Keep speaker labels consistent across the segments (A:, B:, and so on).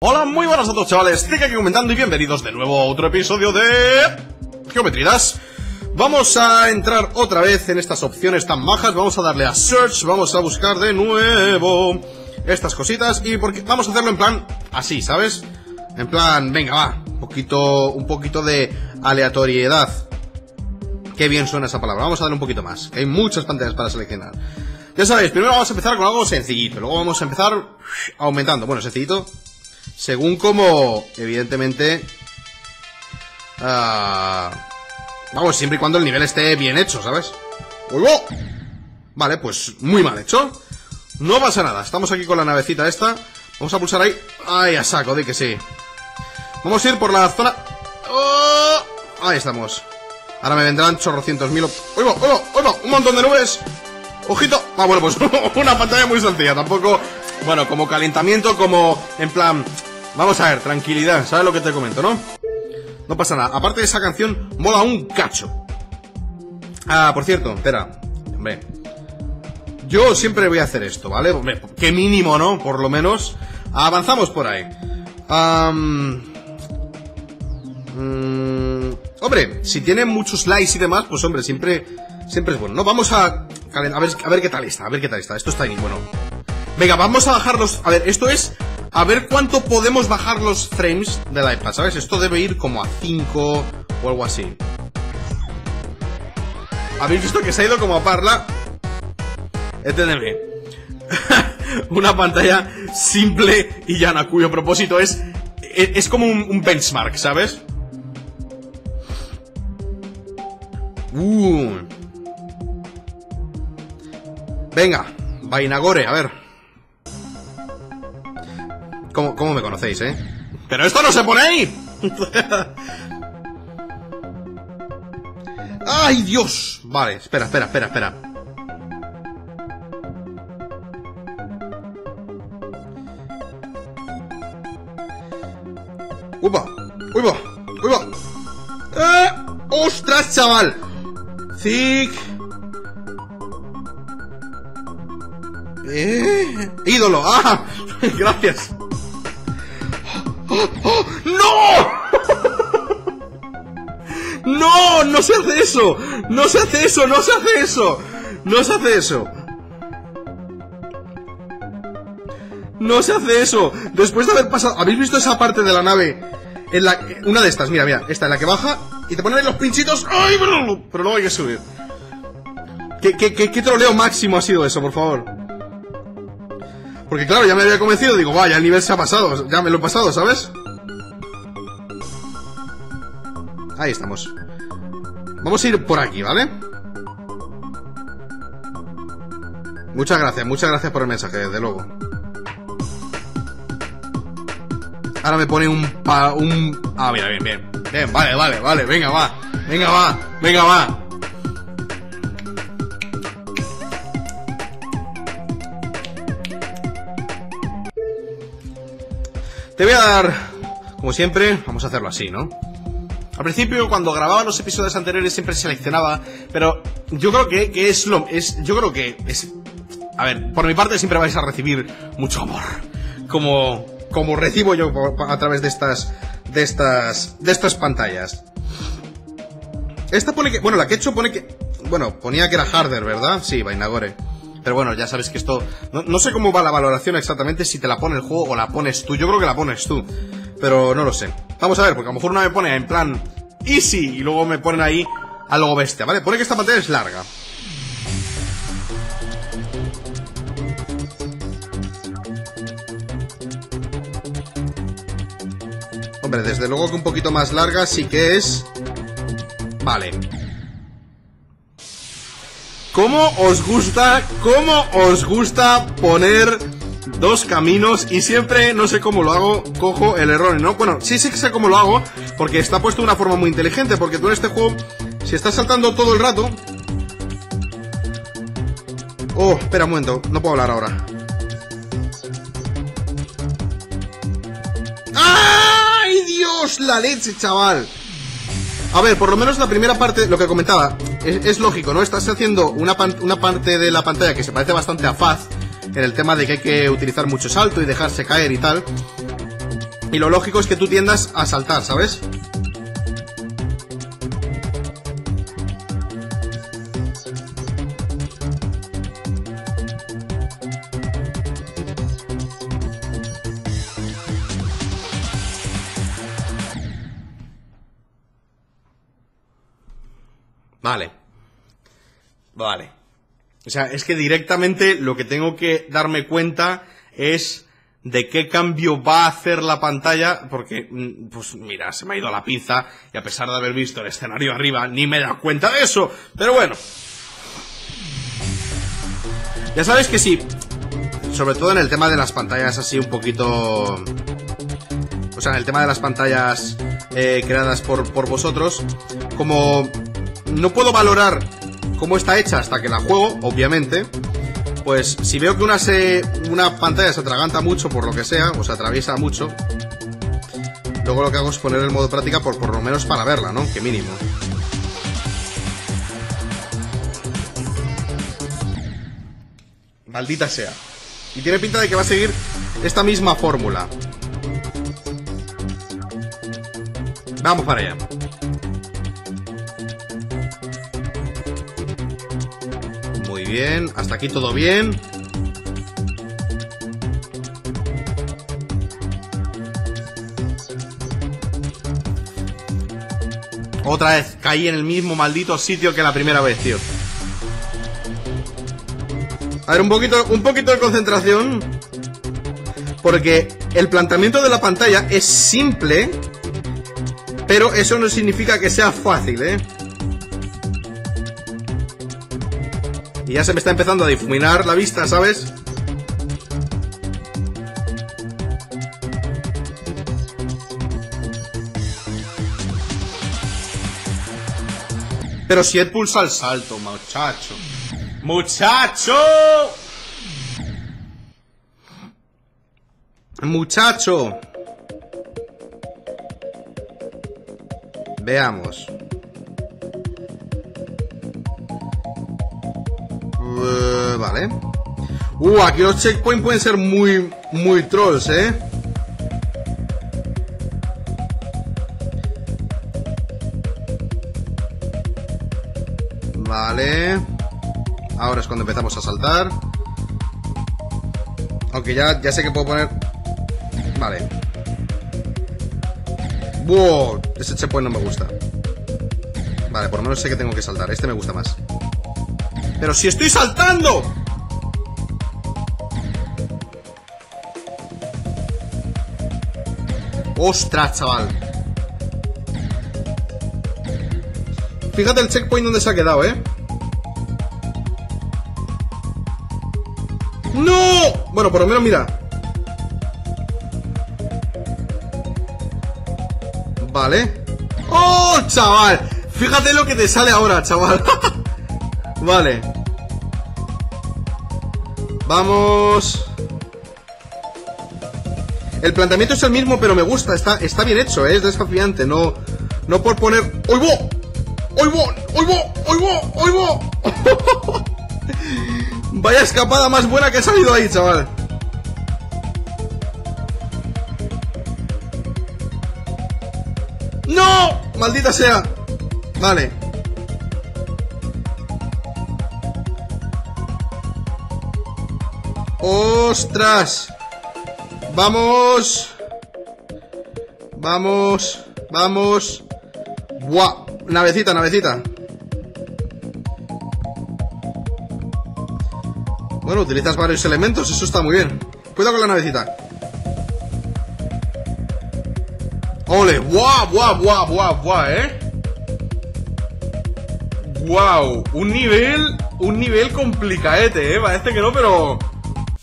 A: Hola, muy buenas a todos chavales, Zik aquí comentando y bienvenidos de nuevo a otro episodio de... Geometridas Vamos a entrar otra vez en estas opciones tan bajas, vamos a darle a Search, vamos a buscar de nuevo estas cositas y porque vamos a hacerlo en plan así, ¿sabes? En plan, venga, va, un poquito, un poquito de aleatoriedad. Qué bien suena esa palabra, vamos a darle un poquito más, que hay muchas pantallas para seleccionar. Ya sabéis, primero vamos a empezar con algo sencillito, luego vamos a empezar aumentando, bueno, sencillito según como, evidentemente... Uh, vamos, siempre y cuando el nivel esté bien hecho, ¿sabes? ¡Uy, Vale, pues muy mal hecho. No pasa nada, estamos aquí con la navecita esta. Vamos a pulsar ahí. ¡Ay, a saco! De que sí. Vamos a ir por la zona... ¡Oh! Ahí estamos. Ahora me vendrán chorrocientos mil... ¡Uy, va! ¡Uy, ¡Un montón de nubes! ¡Ojito! Ah, bueno, pues una pantalla muy sencilla. Tampoco... Bueno, como calentamiento, como... En plan... Vamos a ver, tranquilidad, ¿sabes lo que te comento, no? No pasa nada. Aparte de esa canción, mola un cacho. Ah, por cierto, espera. Hombre. Yo siempre voy a hacer esto, ¿vale? Hombre, qué mínimo, ¿no? Por lo menos. Avanzamos por ahí. Um, hombre, si tiene muchos likes y demás, pues hombre, siempre, siempre es bueno. No, vamos a, a ver, a ver qué tal está, a ver qué tal está. Esto está bien, bueno. Venga, vamos a bajarlos. A ver, esto es a ver cuánto podemos bajar los frames del iPad, ¿sabes? Esto debe ir como a 5 o algo así. ¿Habéis visto que se ha ido como a parla? Entendeme. Una pantalla simple y llana, cuyo propósito es... Es, como un, benchmark, ¿sabes? Uh. Venga, Vainagore, a ver. Conocéis, eh? ¡Pero esto no se pone ahí! ¡Ay, Dios! Vale, espera, espera, espera, espera. ¡Upa! ¡Upa! ¡Upa! ¡Eh! ¡Ostras, chaval! ¡Zic! ¡Eh! ¡Ídolo! ¡Ah! Gracias. ¡No! ¡No! ¡No se hace eso! ¡No se hace eso! ¡No se hace eso! ¡No se hace eso! ¡No se hace eso! Después de haber pasado... ¿Habéis visto esa parte de la nave? En la... Una de estas, mira, mira. Esta, en la que baja y te ponen los pinchitos. ¡Ay, pero, pero luego hay que subir! ¿Qué, qué, qué, qué troleo máximo ha sido eso, por favor? Porque claro, ya me había convencido, digo, vaya, el nivel se ha pasado, ya me lo he pasado, ¿sabes? Ahí estamos. Vamos a ir por aquí, ¿vale? Muchas gracias, muchas gracias por el mensaje, desde luego. Ahora me pone un... un... Ah, mira, bien, bien. Bien, vale, vale, vale, venga, va. Venga, va, venga, va. Te voy a dar, como siempre, vamos a hacerlo así, ¿no? Al principio, cuando grababa los episodios anteriores, siempre seleccionaba, pero yo creo que, es lo. Es, yo creo que es. A ver, por mi parte siempre vais a recibir mucho amor. Como. Como recibo yo a través de estas. De estas. De estas pantallas. Esta pone que. Bueno, la que he hecho pone que. Bueno, ponía que era harder, ¿verdad? Sí, Vainagore. Pero bueno, ya sabes que esto... No, sé cómo va la valoración exactamente, si te la pone el juego o la pones tú. Yo creo que la pones tú. Pero no lo sé. Vamos a ver, porque a lo mejor una me pone en plan easy y luego me ponen ahí algo bestia, ¿vale? Pone que esta pantalla es larga. Hombre, desde luego que un poquito más larga sí que es... Vale. ¿Cómo os gusta, cómo os gusta poner dos caminos y siempre, no sé cómo lo hago, cojo el error, ¿no? Bueno, sí, sí que sé cómo lo hago, porque está puesto de una forma muy inteligente, porque tú en este juego, si estás saltando todo el rato... Oh, espera un momento, no puedo hablar ahora. ¡Ay, Dios! La leche, chaval. A ver, por lo menos la primera parte, lo que comentaba, es, lógico, ¿no? Estás haciendo una, una, parte de la pantalla que se parece bastante a Faz, en el tema de que hay que utilizar mucho salto y dejarse caer y tal. Y lo lógico es que tú tiendas a saltar, ¿sabes? Vale. O sea, es que directamente lo que tengo que darme cuenta es de qué cambio va a hacer la pantalla, porque, mm, pues mira, se me ha ido la pinza y a pesar de haber visto el escenario arriba, ni me he dado cuenta de eso. Pero bueno. Ya sabes que sí, sobre todo en el tema de las pantallas así un poquito... O sea, en el tema de las pantallas eh, creadas por, por vosotros, como no puedo valorar cómo está hecha hasta que la juego, obviamente. Pues si veo que una, se, una pantalla se atraganta mucho por lo que sea, o se atraviesa mucho, luego lo que hago es poner el modo práctica por, por lo menos para verla, ¿no? Que mínimo. Maldita sea. Y tiene pinta de que va a seguir esta misma fórmula. Vamos para allá. Hasta aquí todo bien. Otra vez, caí en el mismo maldito sitio que la primera vez, tío. A ver, un poquito, un poquito de concentración. Porque el planteamiento de la pantalla es simple, pero eso no significa que sea fácil, ¿eh? Y ya se me está empezando a difuminar la vista, ¿sabes? Pero si Ed pulsa el salto, muchacho. ¡Muchacho! Muchacho. Veamos. Vale. Uh, aquí los checkpoints pueden ser muy, muy trolls, ¿eh? Vale. Ahora es cuando empezamos a saltar. Aunque ya, ya sé que puedo poner... Vale. ¡Wow! Ese checkpoint no me gusta. Vale, por lo menos sé que tengo que saltar. Este me gusta más. ¡Pero si estoy saltando! ¡Ostras, chaval! Fíjate el checkpoint donde se ha quedado, ¿eh? ¡No! Bueno, por lo menos mira Vale ¡Oh, chaval! Fíjate lo que te sale ahora, chaval Vale. Vamos. El planteamiento es el mismo, pero me gusta. Está, está bien hecho, ¿eh? es desafiante. No, no por poner... ¡Oigo! ¡Oigo! ¡Oigo! ¡Oigo! ¡Oigo! Vaya escapada más buena que ha salido ahí, chaval. ¡No! ¡Maldita sea! Vale. ¡Ostras! ¡Vamos! ¡Vamos! ¡Vamos! ¡Buah! Navecita, navecita. Bueno, utilizas varios elementos, eso está muy bien. Cuidado con la navecita. ¡Ole! ¡Buah, buah, buah, buah, buah, eh! ¡Wow! Un nivel... Un nivel complicaete, eh. Parece que no, pero...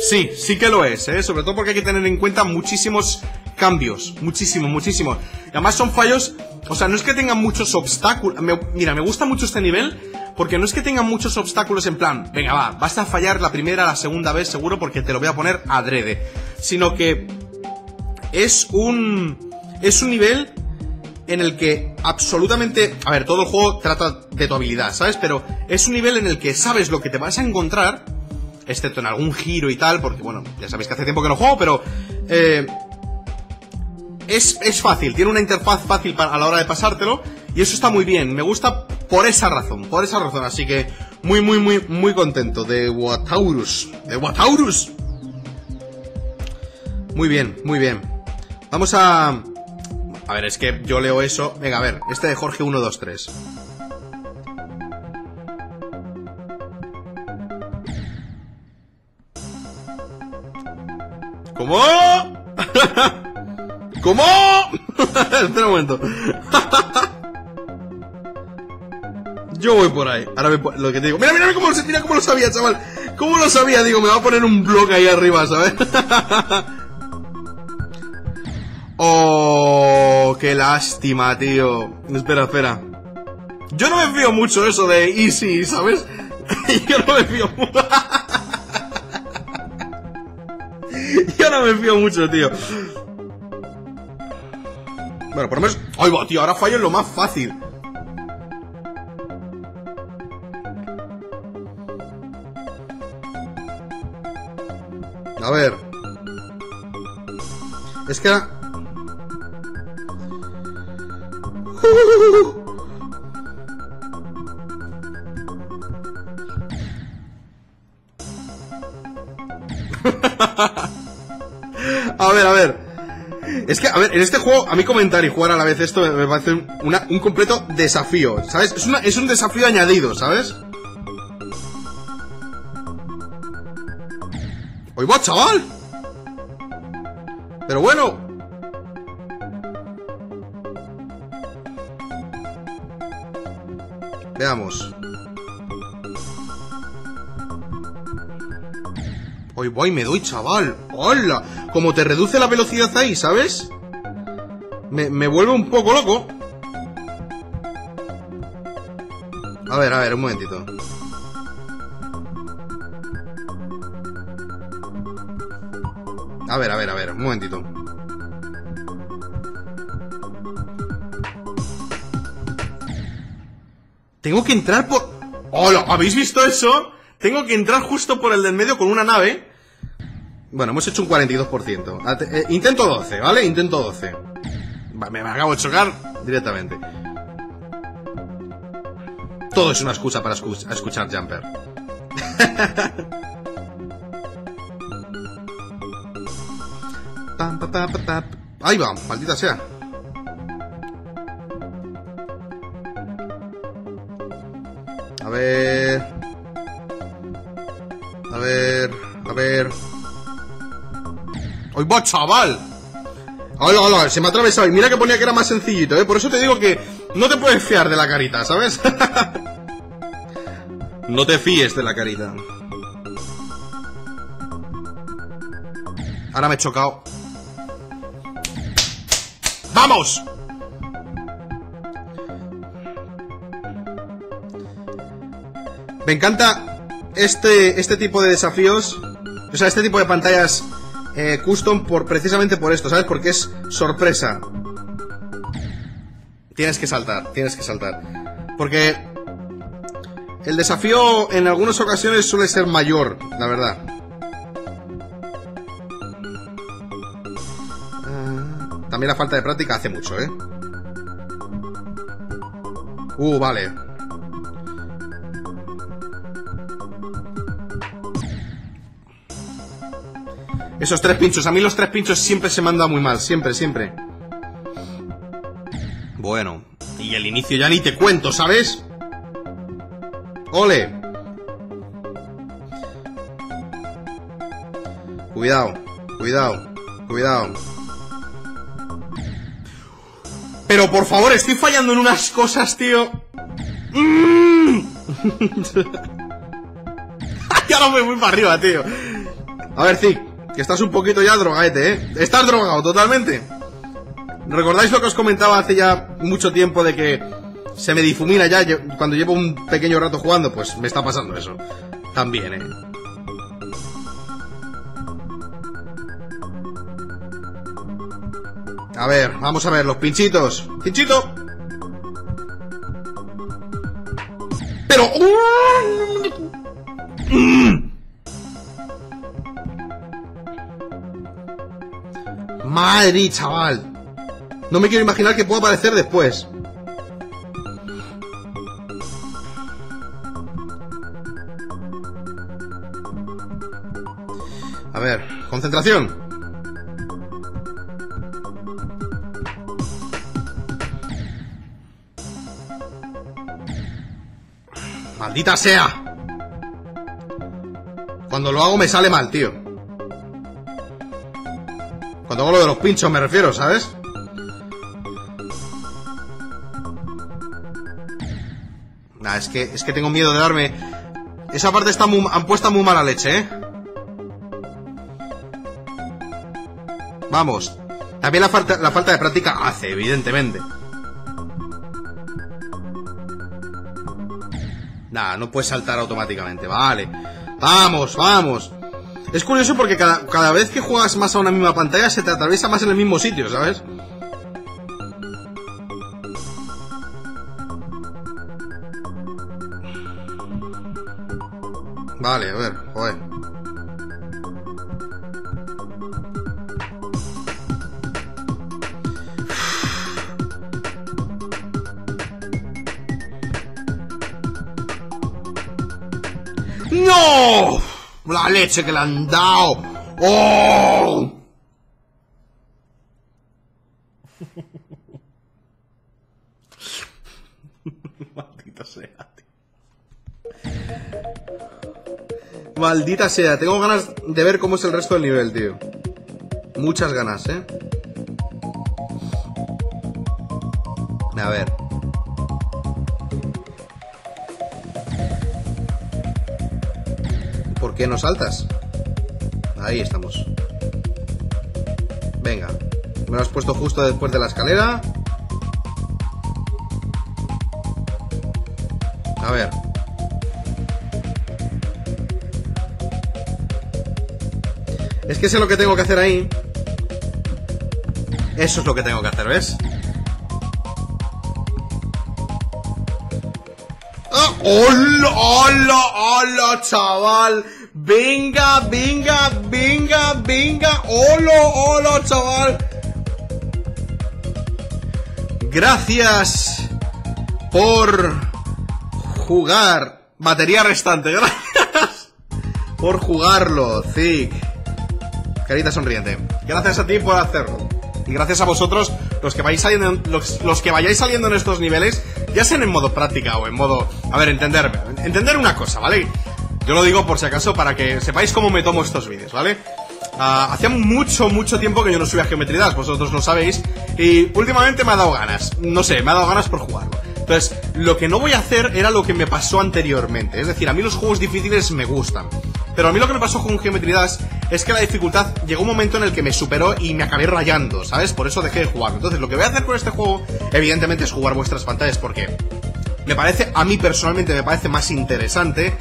A: Sí, sí que lo es, ¿eh? sobre todo porque hay que tener en cuenta muchísimos cambios, muchísimos, muchísimos. además son fallos, o sea, no es que tengan muchos obstáculos. mira, me gusta mucho este nivel porque no es que tengan muchos obstáculos en plan, venga, va, vas a fallar la primera, la segunda vez seguro porque te lo voy a poner adrede, sino que es un es un nivel en el que absolutamente, a ver, todo el juego trata de tu habilidad, ¿sabes? Pero es un nivel en el que sabes lo que te vas a encontrar excepto en algún giro y tal, porque bueno, ya sabéis que hace tiempo que no juego, pero... Eh, es, es fácil, tiene una interfaz fácil para- a la hora de pasártelo y eso está muy bien. Me gusta por esa razón, por esa razón. Así que muy, muy, muy, muy contento de Wataurus. De Wataurus. Muy bien, muy bien. Vamos a... A ver, es que yo leo eso. Venga, a ver, este de Jorge 123. ¿Cómo? ¿Cómo? Espera un momento. Yo voy por ahí. Ahora me lo que te digo. Mira, mira, cómo, mira cómo lo sabía, chaval. ¿Cómo lo sabía? Digo, me va a poner un blog ahí arriba, ¿sabes? oh, qué lástima, tío. Espera, espera. Yo no me fío mucho eso de Easy, ¿sabes? Yo no me fío mucho. Yo no me fío mucho, tío. Bueno, por lo menos... ¡Ay, va, tío! Ahora fallo en lo más fácil. A ver. Es que... Es que, a ver, en este juego, a mí comentar y jugar a la vez esto me parece un, una- un completo desafío, ¿sabes? Es, una- es un desafío añadido, ¿sabes? ¡Oye, va, chaval! Pero bueno. Veamos. Hoy voy, me doy, chaval. ¡Hola! Como te reduce la velocidad ahí, ¿sabes? Me, me vuelve un poco loco. A ver, a ver, un momentito. A ver, a ver, a ver, un momentito. Tengo que entrar por... ¡Hola! ¿Habéis visto eso? Tengo que entrar justo por el del medio con una nave. Bueno, hemos hecho un 42%. Ate- eh, intento 12, ¿vale? Intento 12. Va, me, acabo de chocar directamente. Todo es una excusa para escu- escuchar Jumper. Ahí va, maldita sea. A ver. ¡Ay, va, chaval! Hola, hola, se me ha atravesado. Y mira que ponía que era más sencillito, ¿eh? Por eso te digo que no te puedes fiar de la carita, ¿sabes? no te fíes de la carita. Ahora me he chocado. ¡Vamos! Me encanta este, este tipo de desafíos. O sea, este tipo de pantallas eh, custom por, precisamente por esto, ¿sabes? Porque es sorpresa. Tienes que saltar, tienes que saltar. Porque el desafío en algunas ocasiones suele ser mayor, la verdad. Ah, También la falta de práctica hace mucho, ¿eh? Uh, vale. Esos tres pinchos, a mí los tres pinchos siempre se me han muy mal, siempre, siempre. Bueno, y el inicio ya ni te cuento, ¿sabes? ¡Ole! Cuidado, cuidado, cuidado. Pero por favor, estoy fallando en unas cosas, tío. Mm. ya no me voy para arriba, tío. A ver, Zic, que estás un poquito ya drogaete, ¿eh? Estás drogado totalmente. ¿Recordáis lo que os comentaba hace ya mucho tiempo de que se me difumina ya cuando llevo un pequeño rato jugando? Pues me está pasando eso. También, ¿eh? A ver, vamos a ver, los pinchitos. ¡Pinchito! Pero... Madre, chaval. No me quiero imaginar que pueda aparecer después. A ver, concentración. Maldita sea. Cuando lo hago me sale mal, tío. Hago lo de los pinchos me refiero, ¿sabes? Nah, es que, es que tengo miedo de darme... Esa parte está muy, han puesto muy mala leche, ¿eh? Vamos. También la falta, la falta de práctica hace, evidentemente. Nah, no puedes saltar automáticamente, vale. Vamos, vamos. Es curioso porque cada, cada vez que juegas más a una misma pantalla se te atraviesa más en el mismo sitio, ¿sabes? Vale, a ver, joder. La leche que le han dado. ¡Oh! Maldita sea, tío. Maldita sea, tengo ganas de ver cómo es el resto del nivel, tío. Muchas ganas, ¿eh? A ver. ¿Por qué no saltas? Ahí estamos. Venga. Me lo has puesto justo después de la escalera. A ver. Es que sé lo que tengo que hacer ahí. Eso es lo que tengo que hacer, ¿ves? ¡Ah! ¡Hola, hola, hola, chaval! Venga, venga, venga, venga. ¡Hola, hola, chaval! Gracias por jugar. Batería restante, gracias por jugarlo, Zick. Carita sonriente. Gracias a ti por hacerlo. Y gracias a vosotros, los que, vais saliendo, los, los que vayáis saliendo en estos niveles, ya sean en modo práctica o en modo... A ver, entenderme. Entender una cosa, ¿vale? Yo lo digo por si acaso para que sepáis cómo me tomo estos vídeos, ¿vale? Uh, hacía mucho, mucho tiempo que yo no subía Geometridad, vosotros lo sabéis, y últimamente me ha dado ganas, no sé, me ha dado ganas por jugarlo. Entonces, lo que no voy a hacer era lo que me pasó anteriormente, es decir, a mí los juegos difíciles me gustan, pero a mí lo que me pasó con Geometridad es que la dificultad llegó un momento en el que me superó y me acabé rayando, ¿sabes? Por eso dejé de jugarlo. Entonces, lo que voy a hacer con este juego, evidentemente, es jugar vuestras pantallas, porque me parece, a mí personalmente me parece más interesante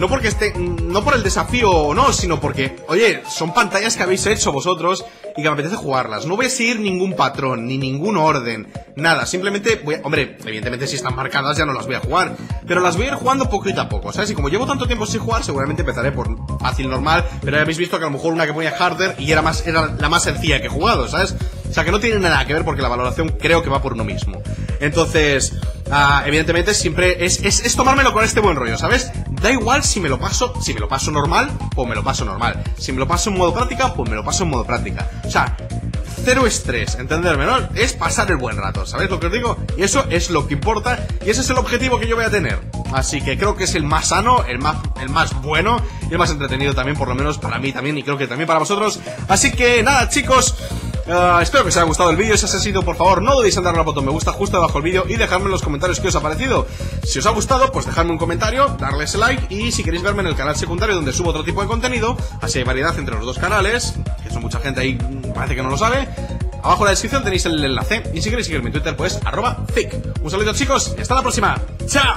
A: no porque esté, no por el desafío o no, sino porque, oye, son pantallas que habéis hecho vosotros y que me apetece jugarlas. No voy a seguir ningún patrón, ni ningún orden, nada. Simplemente voy a, hombre, evidentemente si están marcadas ya no las voy a jugar, pero las voy a ir jugando poquito a poco, ¿sabes? Y como llevo tanto tiempo sin jugar, seguramente empezaré por fácil, normal, pero ya habéis visto que a lo mejor una que ponía harder y era más, era la más sencilla que he jugado, ¿sabes? O sea que no tiene nada que ver porque la valoración creo que va por uno mismo. Entonces, uh, evidentemente siempre es, es, es, tomármelo con este buen rollo, ¿sabes? Da igual si me lo paso, si me lo paso normal, pues me lo paso normal. Si me lo paso en modo práctica, pues me lo paso en modo práctica. O sea, cero estrés, entenderme, ¿no? Es pasar el buen rato, ¿sabéis lo que os digo? Y eso es lo que importa y ese es el objetivo que yo voy a tener. Así que creo que es el más sano, el más, el más bueno y el más entretenido también, por lo menos para mí también y creo que también para vosotros. Así que nada, chicos. Uh, espero que os haya gustado el vídeo, si os ha sido por favor no dudéis en darle al botón me gusta justo debajo del vídeo y dejadme en los comentarios qué os ha parecido. Si os ha gustado, pues dejadme un comentario, darle ese like y si queréis verme en el canal secundario donde subo otro tipo de contenido, así hay variedad entre los dos canales, que son mucha gente ahí, parece que no lo sabe. Abajo en la descripción tenéis el enlace y si queréis seguirme en Twitter pues arroba thick. Un saludo chicos y hasta la próxima. ¡Chao!